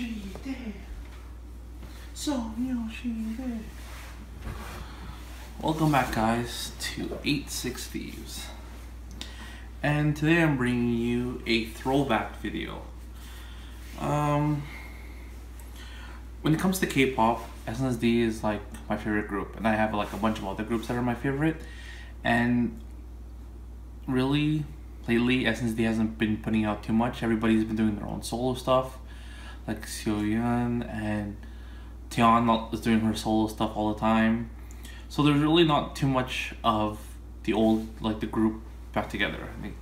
Yoshide. So Yoshide. Welcome back, guys, to 8 Six Thieves. And today I'm bringing you a throwback video. Um, when it comes to K-pop, SNSD is like my favorite group, and I have like a bunch of other groups that are my favorite. And really, lately SNSD hasn't been putting out too much. Everybody's been doing their own solo stuff, like Seoyeon and Tian is doing her solo stuff all the time. So there's really not too much of the old like the group back together. I think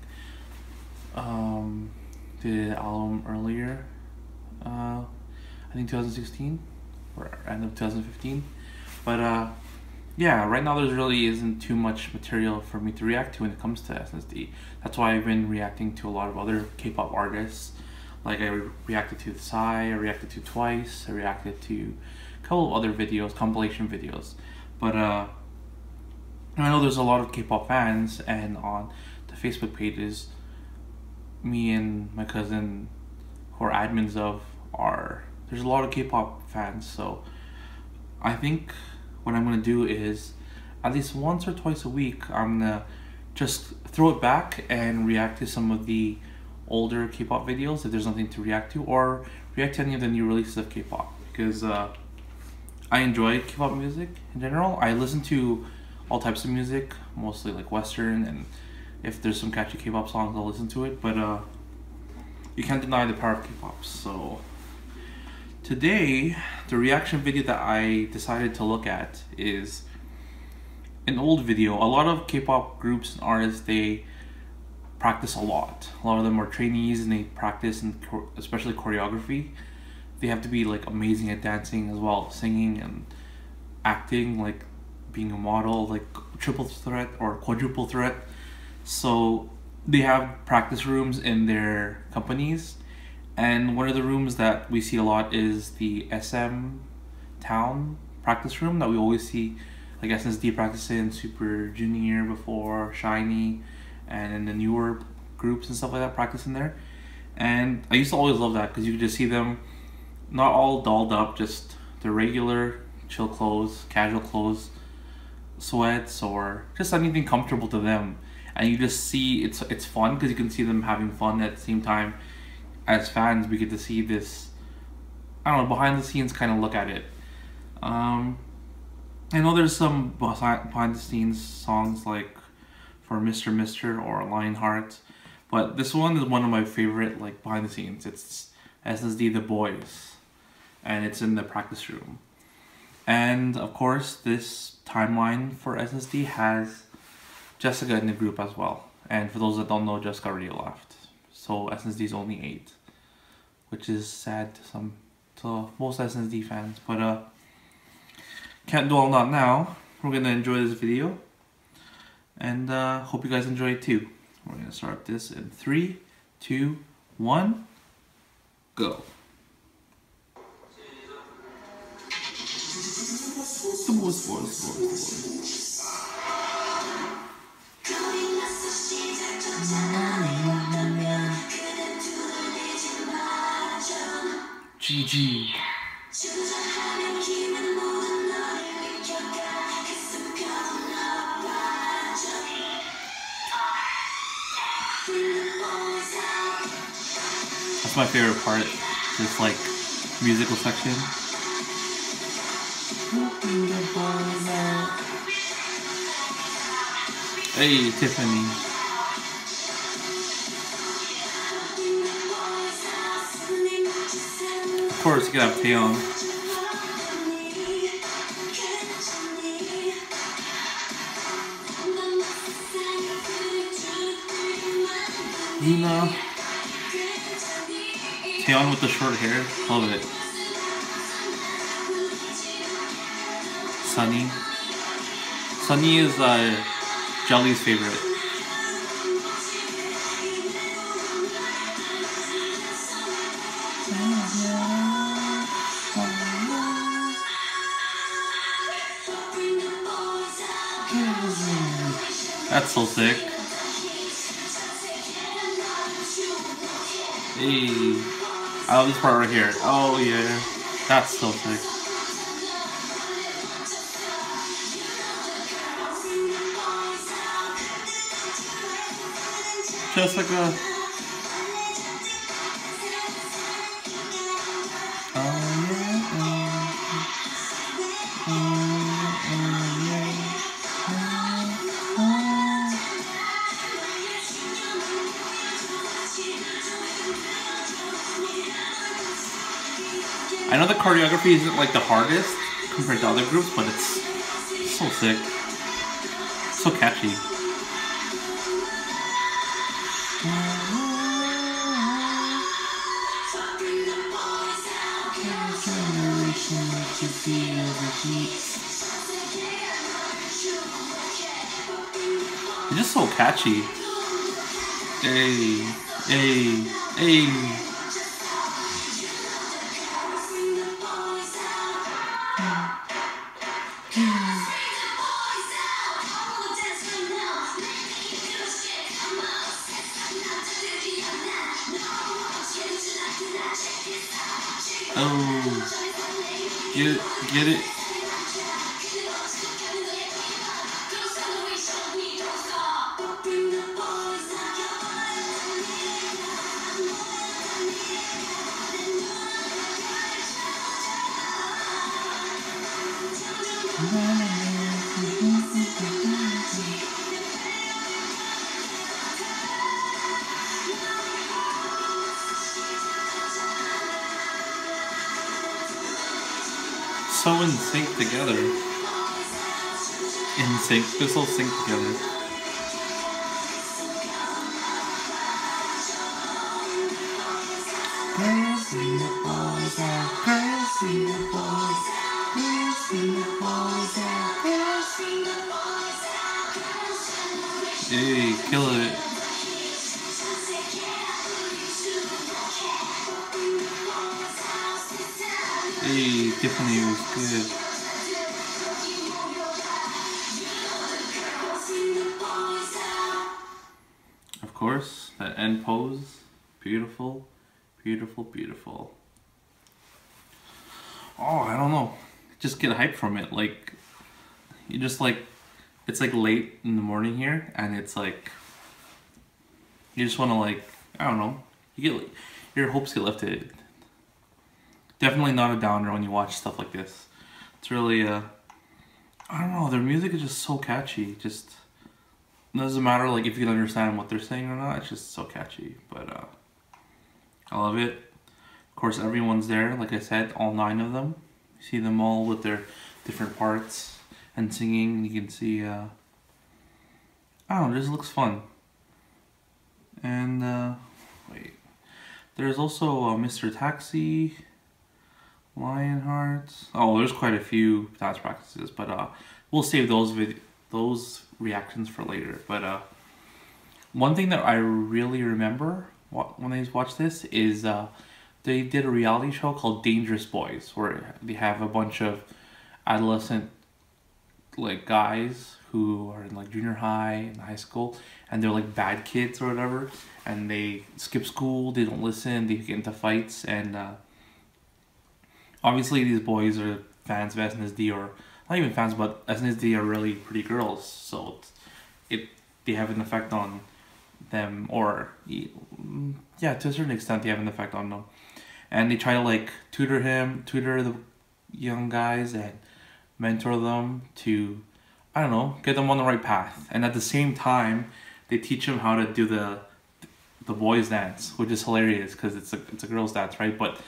um, did album earlier. Uh, I think 2016 or end of 2015. But uh, yeah, right now there's really isn't too much material for me to react to when it comes to SNSD. That's why I've been reacting to a lot of other K-pop artists. Like I re reacted to Psy, I reacted to Twice, I reacted to a couple of other videos, compilation videos. But uh, I know there's a lot of K-pop fans, and on the Facebook pages, me and my cousin, who are admins of, are there's a lot of K-pop fans. So I think what I'm gonna do is at least once or twice a week, I'm gonna just throw it back and react to some of the older K-pop videos if there's nothing to react to, or react to any of the new releases of K-pop because uh, I enjoy K-pop music in general. I listen to all types of music, mostly like Western, and if there's some catchy K-pop songs, I'll listen to it. But uh, you can't deny the power of K-pop. So today, the reaction video that I decided to look at is an old video. A lot of K-pop groups and artists they practice a lot. A lot of them are trainees and they practice and especially choreography. They have to be like amazing at dancing as well, singing and acting, like being a model, like triple threat or quadruple threat. So they have practice rooms in their companies and one of the rooms that we see a lot is the SM Town practice room that we always see like SNSD practicing Super Junior before, SHINee, and then the newer groups and stuff like that practicing there. And I used to always love that because you could just see them not all dolled up, just the regular chill clothes, casual clothes, sweats, or just anything comfortable to them. And you just see it's it's fun because you can see them having fun at the same time as fans, we get to see this, I don't know, behind the scenes kind of look at it. Um, I know there's some behind the scenes songs like for Mr. Mister or Lionheart, but this one is one of my favorite like behind the scenes. It's SNSD The Boys, and it's in the practice room. And of course, this timeline for SNSD has Jessica in the group as well. And for those that don't know, Jessica already left. So SNSD is only eight which is sad to some to most SNSD fans. But uh, can't dwell on that now. We're gonna enjoy this video, and uh, hope you guys enjoy it too. We're gonna start this in three, two, one, go. The. GG. My favorite part, this like musical section. Hey, Tiffany. Of course, you gotta have Taeyeon. Taeyeon with the short hair. Love it. Sunny. Sunny is uh, Jelly's favorite. That's so sick. Hey. Love this part right here. Oh yeah, that's so sick. Just I know the choreography isn't like the hardest compared to other groups, but it's so sick. So catchy. It's just so catchy. Hey, hey, hey. Get it. So in sync together. In sync, this will sync together. Hey, kill it. Tiffany was good. Of course, that end pose, beautiful, beautiful, beautiful. Oh, I don't know. Just get hype from it. Like, you just like, it's like late in the morning here, and it's like, you just want to like, I don't know. You get your hopes get lifted definitely not a downer when you watch stuff like this. It's really, uh, I don't know, their music is just so catchy. Just doesn't matter like if you can understand what they're saying or not. It's just so catchy. But uh, I love it. Of course, everyone's there. Like I said, all nine of them. You see them all with their different parts and singing. You can see. Uh, I don't know. It just looks fun. And uh, wait, there's also uh, Mr. Taxi. Lionheart. Oh, there's quite a few dance practices, but uh, we'll save those those reactions for later. But uh, one thing that I really remember when I watched this is uh, they did a reality show called Dangerous Boys, where they have a bunch of adolescent like guys who are in like junior high and high school and they're like bad kids or whatever and they skip school they don't listen they get into fights and uh, obviously these boys are fans of SNSD or not even fans, but SNSD are really pretty girls, so it they have an effect on them, or yeah, to a certain extent, they have an effect on them, and they try to like tutor him, tutor the young guys, and mentor them to, I don't know, get them on the right path, and at the same time, they teach them how to do the the boys dance, which is hilarious because it's a it's a girls dance, right? But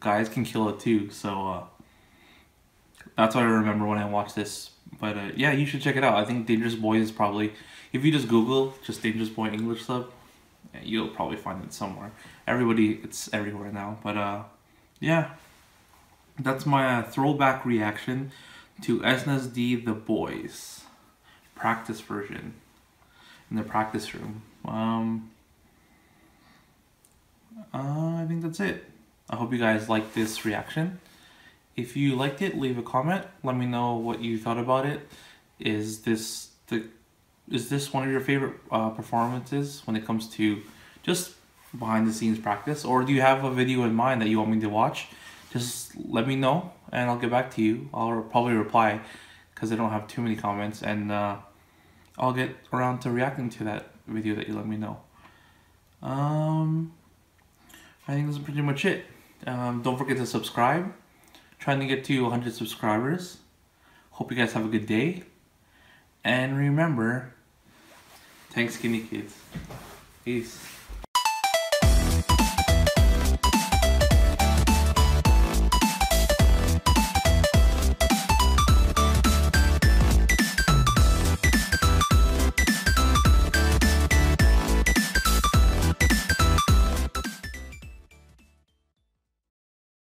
guys can kill it too. So uh, that's what I remember when I watched this. But uh, yeah, you should check it out. I think Dangerous Boys is probably if you just Google just Dangerous Boy English sub, you'll probably find it somewhere. Everybody, it's everywhere now. But uh, yeah, that's my uh, throwback reaction to SNSD The Boys practice version in the practice room. Um, uh, I think that's it. I hope you guys liked this reaction. If you liked it, leave a comment. Let me know what you thought about it. Is this the is this one of your favorite uh, performances when it comes to just behind the scenes practice, or do you have a video in mind that you want me to watch? Just let me know, and I'll get back to you. I'll probably reply because I don't have too many comments, and uh, I'll get around to reacting to that video that you let me know. Um, I think that's pretty much it. Um, don't forget to subscribe. Trying to get to 100 subscribers. Hope you guys have a good day. And remember, thanks, skinny kids. Peace.